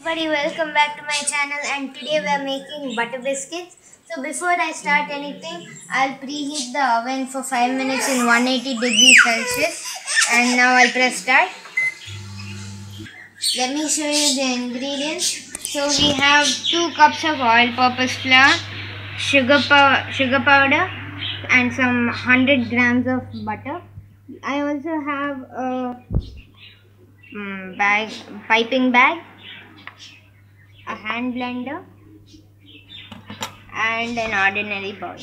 everybody welcome back to my channel and today we are making butter biscuits. So before i start anything i'll preheat the oven for 5 minutes in 180 degrees celsius. And now i'll press start. Let me show you the ingredients. So we have 2 cups of all purpose flour sugar pow- sugar powder and some 100 grams of butter. I also have a mm, bag piping bag a hand blender and an ordinary bowl.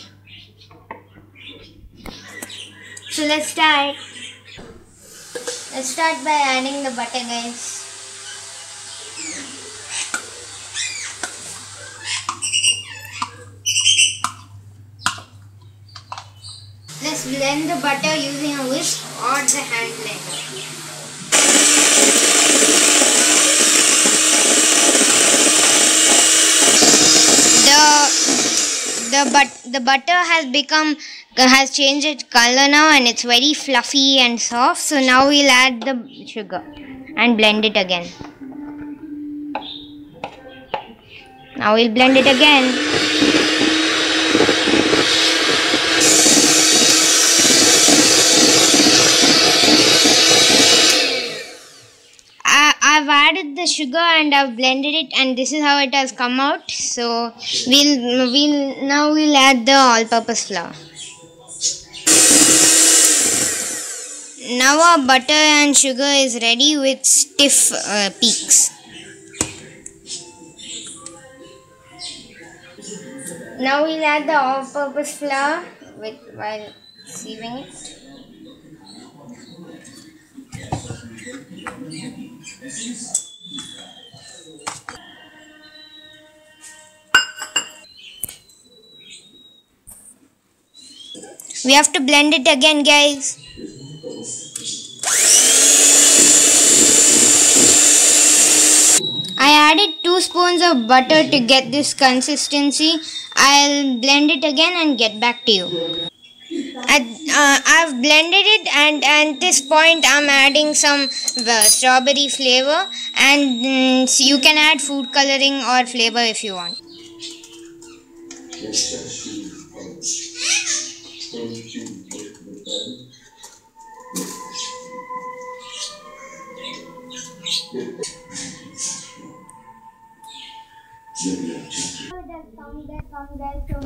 So let's start. Let's start by adding the butter guys. Let's blend the butter using a whisk or the hand blender. the the butter has become has changed its color now and it's very fluffy and soft. So now we'll add the sugar and blend it again. Now we'll blend it again sugar and I've blended it and this is how it has come out. So we'll we'll now we'll add the all-purpose flour. Now our butter and sugar is ready with stiff uh, peaks. Now we'll add the all-purpose flour with while sieving it. We have to blend it again, guys. I added 2 spoons of butter to get this consistency. I'll blend it again and get back to you. I, uh, I've blended it and at this point I'm adding some uh, strawberry flavor and mm, so you can add food coloring or flavor if you want.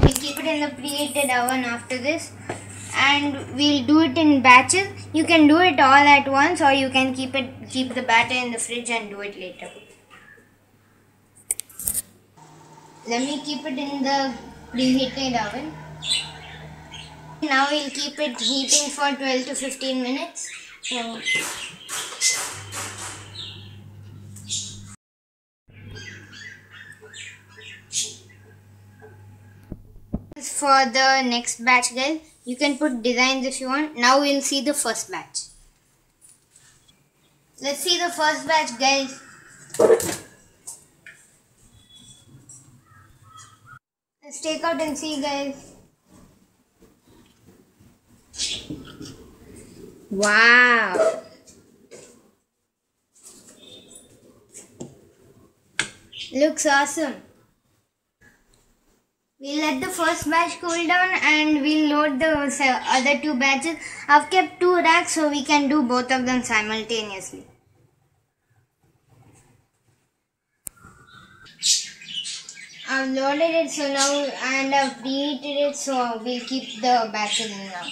We keep it in the preheated oven after this and we'll do it in batches. You can do it all at once or you can keep it keep the batter in the fridge and do it later. Let me keep it in the preheated oven. Now we'll keep it heating for 12 to 15 minutes. So for the next batch guys. You can put designs if you want. Now we'll see the first batch. Let's see the first batch guys. Let's take out and see guys. Wow. Looks awesome. We'll let the first batch cool down and we'll load the other two batches. I've kept two racks so we can do both of them simultaneously. I've loaded it so now and I've preheated it so we'll keep the batches in now.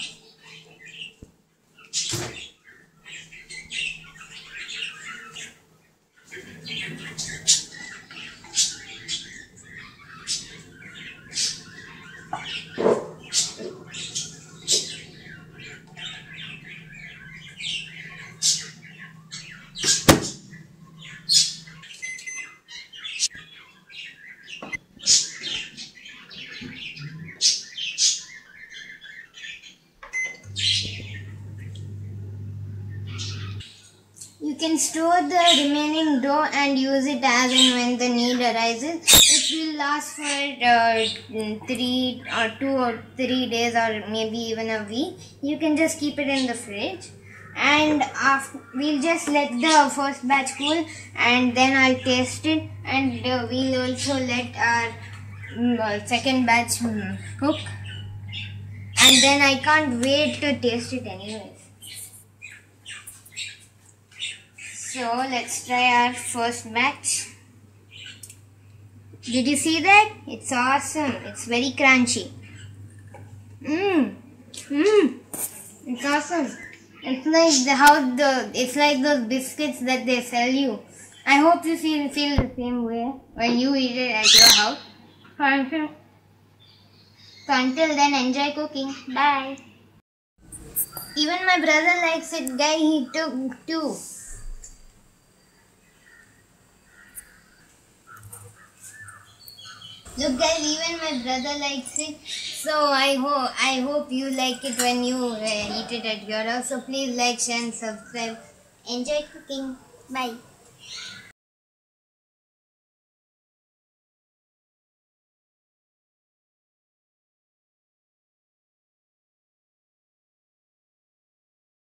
Can store the remaining dough and use it as and when the need arises. It will last for uh, three or two or three days or maybe even a week. You can just keep it in the fridge and after, we'll just let the first batch cool and then I'll taste it and uh, we'll also let our mm, uh, second batch mm, cook and then I can't wait to taste it anyways. So let's try our first batch. Did you see that? It's awesome. It's very crunchy. Mmm. Mmm. It's awesome. It's like the how the it's like those biscuits that they sell you. I hope you feel feel the same way when you eat it at your house. So until then, enjoy cooking. Bye. Even my brother likes it, guy. He took two. Look guys, even my brother likes it. So I hope I hope you like it when you uh, eat it at your house. So please like, share and subscribe. Enjoy cooking. Bye.